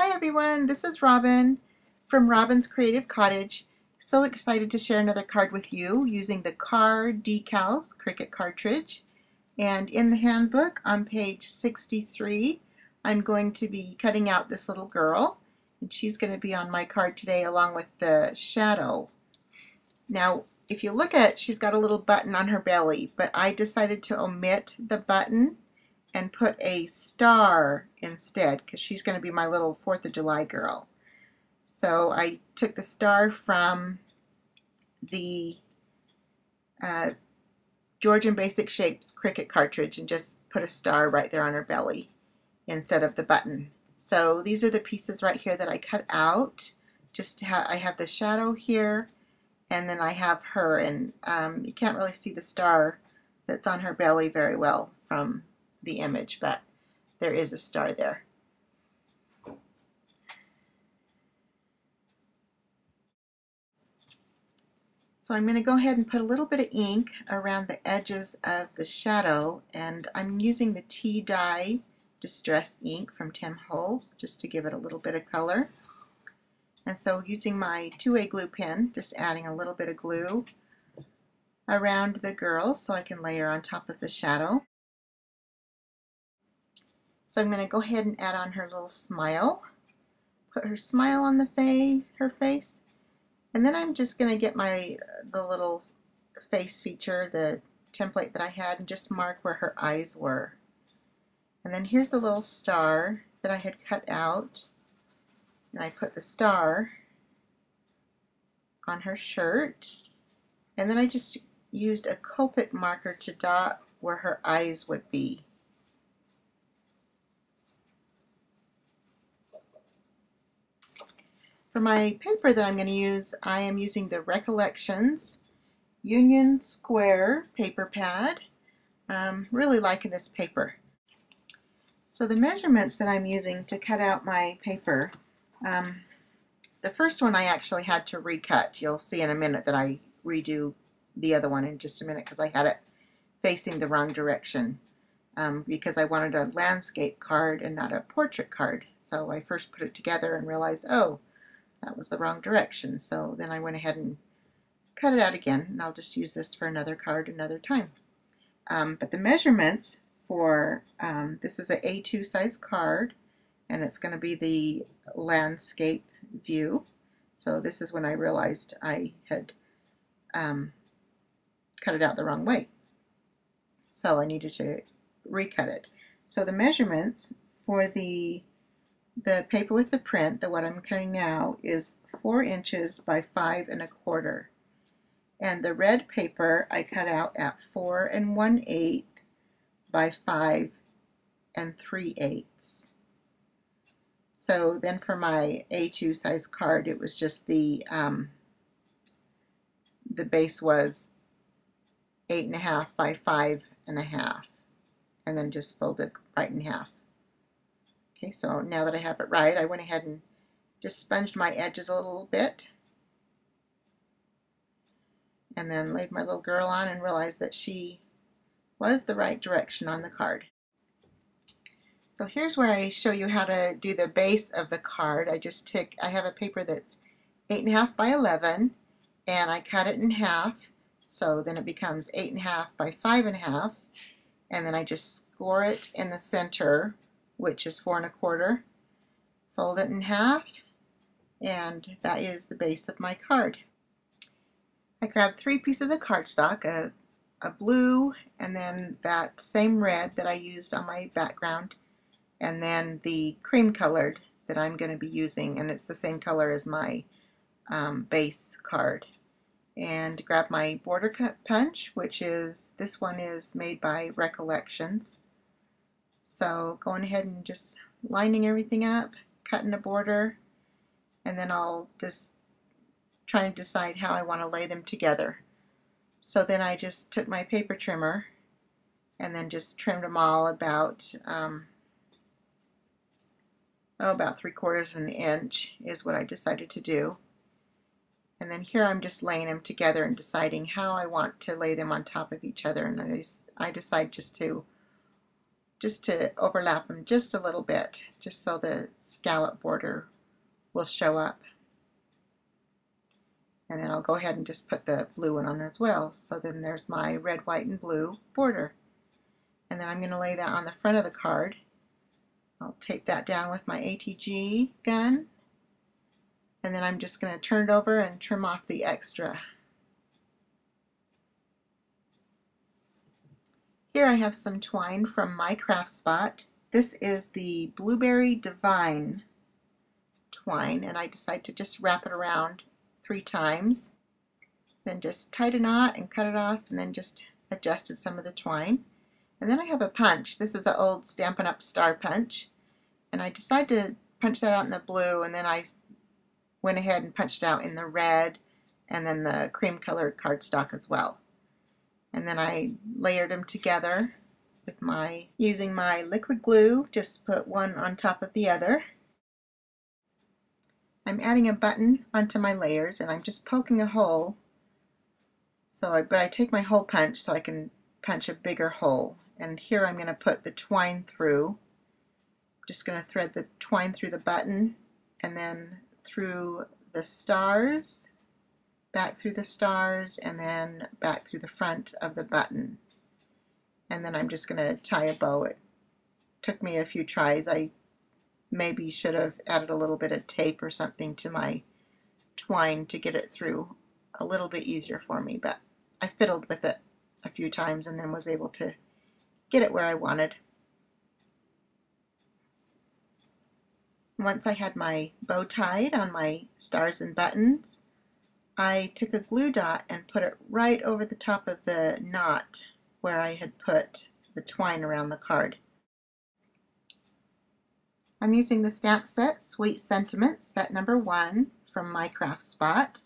Hi everyone, this is Robin from Robin's Creative Cottage. So excited to share another card with you using the Car Decals Cricut cartridge. And in the handbook on page 63, I'm going to be cutting out this little girl. And she's going to be on my card today along with the shadow. Now, if you look at, she's got a little button on her belly, but I decided to omit the button and put a star instead because she's going to be my little 4th of July girl. So I took the star from the uh, George and Basic Shapes Cricut cartridge and just put a star right there on her belly instead of the button. So these are the pieces right here that I cut out. Just ha I have the shadow here and then I have her and um, you can't really see the star that's on her belly very well from the image, but there is a star there. So I'm going to go ahead and put a little bit of ink around the edges of the shadow and I'm using the tea dye distress ink from Tim Holtz just to give it a little bit of color. And so using my two-way glue pen, just adding a little bit of glue around the girl so I can layer on top of the shadow. So I'm going to go ahead and add on her little smile. Put her smile on the face, her face. And then I'm just going to get my uh, the little face feature, the template that I had, and just mark where her eyes were. And then here's the little star that I had cut out. And I put the star on her shirt. And then I just used a Copic marker to dot where her eyes would be. For my paper that I'm going to use, I am using the Recollections Union Square paper pad. Um, really liking this paper. So the measurements that I'm using to cut out my paper, um, the first one I actually had to recut. You'll see in a minute that I redo the other one in just a minute because I had it facing the wrong direction um, because I wanted a landscape card and not a portrait card. So I first put it together and realized, oh, that was the wrong direction. So then I went ahead and cut it out again, and I'll just use this for another card another time. Um, but the measurements for, um, this is an A2 size card, and it's going to be the landscape view. So this is when I realized I had um, cut it out the wrong way. So I needed to recut it. So the measurements for the the paper with the print, the what I'm cutting now, is 4 inches by 5 and a quarter. And the red paper I cut out at 4 and 1 eighth by 5 and 3 eighths. So then for my A2 size card, it was just the, um, the base was 8.5 by 5.5 and then just folded right in half. Okay, so now that I have it right, I went ahead and just sponged my edges a little bit. And then laid my little girl on and realized that she was the right direction on the card. So here's where I show you how to do the base of the card. I just took, I have a paper that's 8.5 by 11 and I cut it in half so then it becomes 8.5 by 5.5 and then I just score it in the center which is four and a quarter. Fold it in half, and that is the base of my card. I grabbed three pieces of cardstock, a, a blue, and then that same red that I used on my background, and then the cream colored that I'm going to be using, and it's the same color as my um, base card. And grab my border cut punch, which is, this one is made by Recollections. So going ahead and just lining everything up, cutting a border, and then I'll just try to decide how I want to lay them together. So then I just took my paper trimmer and then just trimmed them all about um, oh, about three quarters of an inch is what I decided to do. And then here I'm just laying them together and deciding how I want to lay them on top of each other. And I, just, I decide just to just to overlap them just a little bit, just so the scallop border will show up. And then I'll go ahead and just put the blue one on as well. So then there's my red, white, and blue border. And then I'm going to lay that on the front of the card. I'll tape that down with my ATG gun. And then I'm just going to turn it over and trim off the extra. Here I have some twine from my craft spot. This is the Blueberry Divine twine and I decide to just wrap it around three times. Then just tied a knot and cut it off and then just adjusted some of the twine. And then I have a punch. This is an old Stampin' Up! Star Punch. And I decided to punch that out in the blue and then I went ahead and punched it out in the red and then the cream colored cardstock as well. And then I layered them together with my, using my liquid glue, just put one on top of the other. I'm adding a button onto my layers and I'm just poking a hole. So I, but I take my hole punch so I can punch a bigger hole. And here I'm going to put the twine through. Just going to thread the twine through the button and then through the stars, back through the stars, and then back through the front of the button. And then I'm just going to tie a bow. It took me a few tries. I maybe should have added a little bit of tape or something to my twine to get it through a little bit easier for me, but I fiddled with it a few times and then was able to get it where I wanted. Once I had my bow tied on my stars and buttons, I took a glue dot and put it right over the top of the knot where I had put the twine around the card. I'm using the stamp set Sweet Sentiments, set number one from My Craft Spot.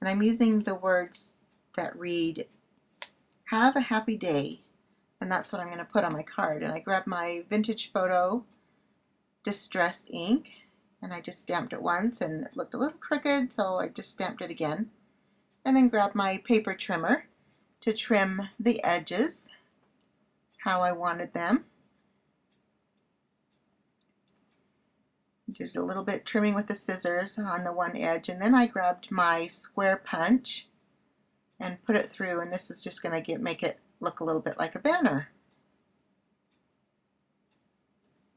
And I'm using the words that read, Have a happy day. And that's what I'm going to put on my card. And I grabbed my Vintage Photo Distress ink and I just stamped it once and it looked a little crooked so I just stamped it again. And then grabbed my paper trimmer to trim the edges how I wanted them. Just a little bit trimming with the scissors on the one edge and then I grabbed my square punch and put it through and this is just going to get make it look a little bit like a banner.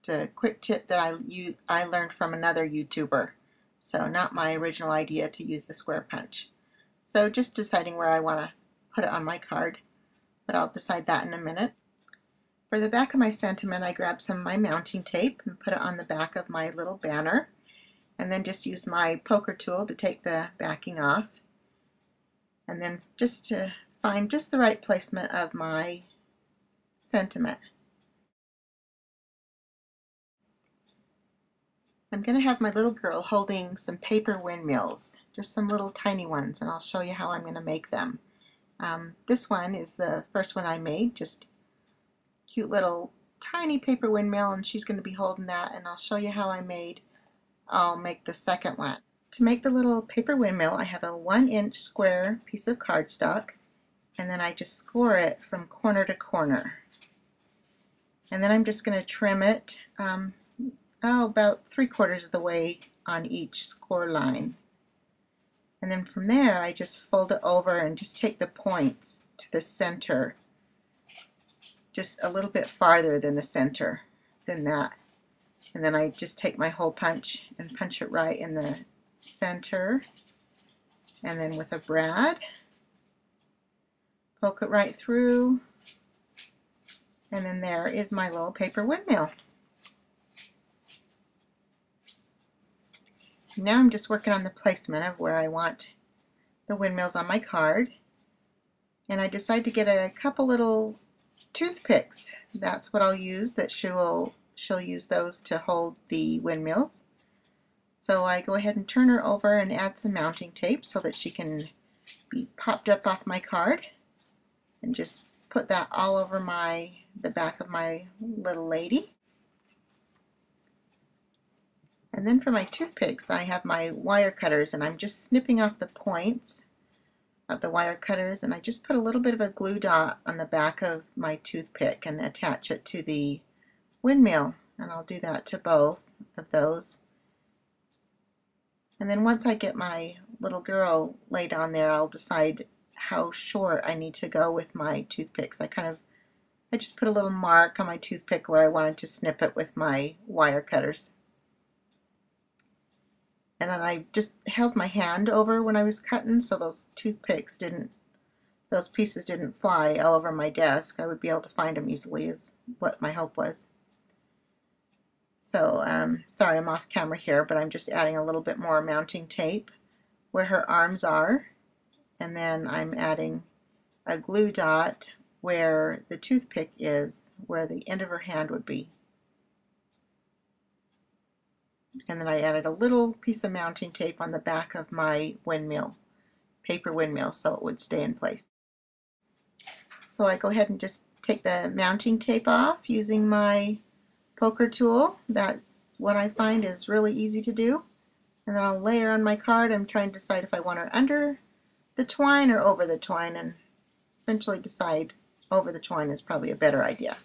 A quick tip that I, you, I learned from another YouTuber so not my original idea to use the square punch. So just deciding where I want to put it on my card but I'll decide that in a minute. For the back of my sentiment, I grabbed some of my mounting tape and put it on the back of my little banner and then just use my poker tool to take the backing off and then just to find just the right placement of my sentiment. I'm going to have my little girl holding some paper windmills, just some little tiny ones, and I'll show you how I'm going to make them. Um, this one is the first one I made, just cute little tiny paper windmill and she's going to be holding that and I'll show you how I made I'll make the second one. To make the little paper windmill I have a one inch square piece of cardstock and then I just score it from corner to corner and then I'm just going to trim it um, oh, about three quarters of the way on each score line and then from there I just fold it over and just take the points to the center just a little bit farther than the center than that. And then I just take my hole punch and punch it right in the center. And then with a brad, poke it right through. And then there is my little paper windmill. Now I'm just working on the placement of where I want the windmills on my card. And I decide to get a couple little toothpicks. That's what I'll use, that she'll, she'll use those to hold the windmills. So I go ahead and turn her over and add some mounting tape so that she can be popped up off my card and just put that all over my the back of my little lady. And then for my toothpicks I have my wire cutters and I'm just snipping off the points of the wire cutters and I just put a little bit of a glue dot on the back of my toothpick and attach it to the windmill and I'll do that to both of those. And then once I get my little girl laid on there, I'll decide how short I need to go with my toothpicks. I kind of, I just put a little mark on my toothpick where I wanted to snip it with my wire cutters. And then I just held my hand over when I was cutting so those toothpicks didn't, those pieces didn't fly all over my desk. I would be able to find them easily is what my hope was. So um, sorry I'm off camera here, but I'm just adding a little bit more mounting tape where her arms are. And then I'm adding a glue dot where the toothpick is, where the end of her hand would be. And then I added a little piece of mounting tape on the back of my windmill, paper windmill, so it would stay in place. So I go ahead and just take the mounting tape off using my poker tool. That's what I find is really easy to do. And then I'll layer on my card. I'm trying to decide if I want her under the twine or over the twine and eventually decide over the twine is probably a better idea.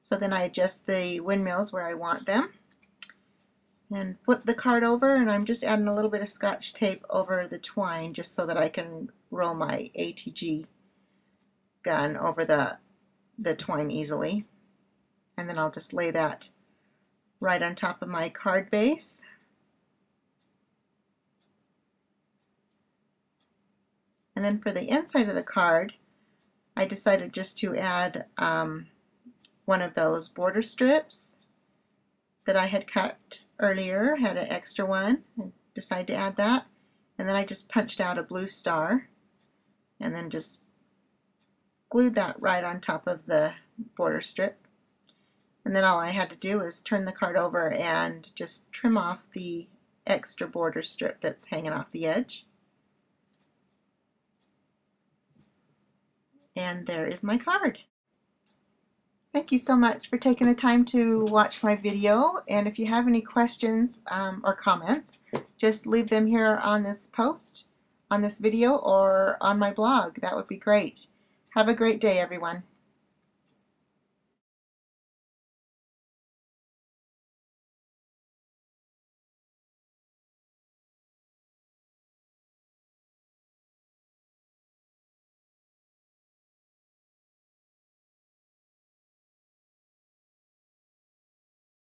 So then I adjust the windmills where I want them and flip the card over and I'm just adding a little bit of scotch tape over the twine just so that I can roll my ATG gun over the, the twine easily and then I'll just lay that right on top of my card base. And then for the inside of the card, I decided just to add um, one of those border strips that I had cut earlier, had an extra one. Decided to add that. And then I just punched out a blue star and then just glued that right on top of the border strip. And then all I had to do was turn the card over and just trim off the extra border strip that's hanging off the edge. And there is my card. Thank you so much for taking the time to watch my video. And if you have any questions um, or comments, just leave them here on this post, on this video, or on my blog. That would be great. Have a great day, everyone.